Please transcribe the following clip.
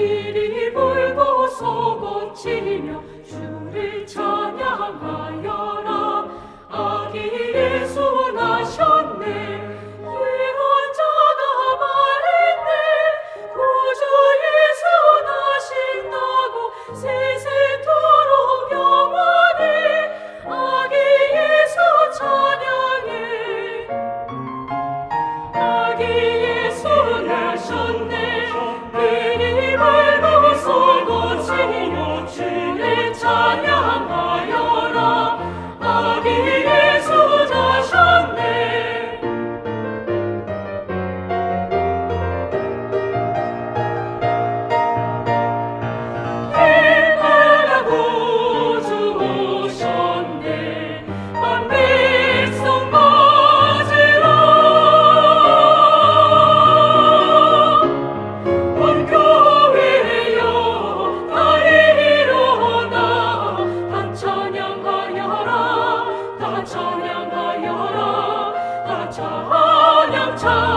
이리 불고 소고치며 주를 찬양하여 찬